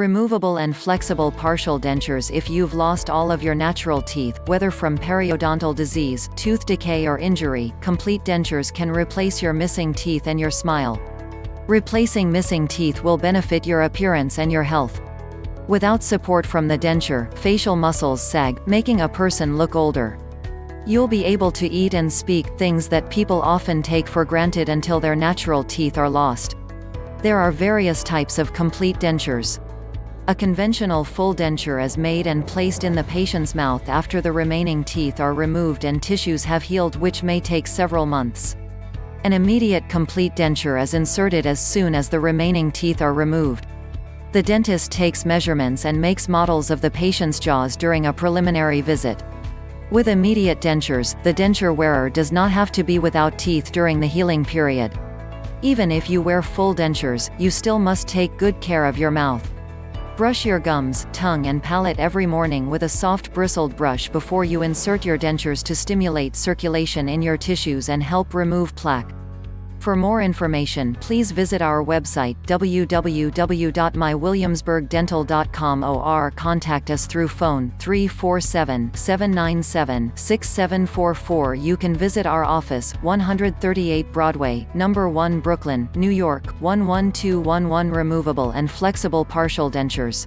Removable and flexible partial dentures If you've lost all of your natural teeth, whether from periodontal disease, tooth decay or injury, complete dentures can replace your missing teeth and your smile. Replacing missing teeth will benefit your appearance and your health. Without support from the denture, facial muscles sag, making a person look older. You'll be able to eat and speak, things that people often take for granted until their natural teeth are lost. There are various types of complete dentures. A conventional full denture is made and placed in the patient's mouth after the remaining teeth are removed and tissues have healed which may take several months. An immediate complete denture is inserted as soon as the remaining teeth are removed. The dentist takes measurements and makes models of the patient's jaws during a preliminary visit. With immediate dentures, the denture wearer does not have to be without teeth during the healing period. Even if you wear full dentures, you still must take good care of your mouth. Brush your gums, tongue and palate every morning with a soft bristled brush before you insert your dentures to stimulate circulation in your tissues and help remove plaque. For more information please visit our website www.mywilliamsburgdental.com or contact us through phone 347-797-6744 You can visit our office, 138 Broadway, number 1 Brooklyn, New York, 11211 Removable and flexible partial dentures.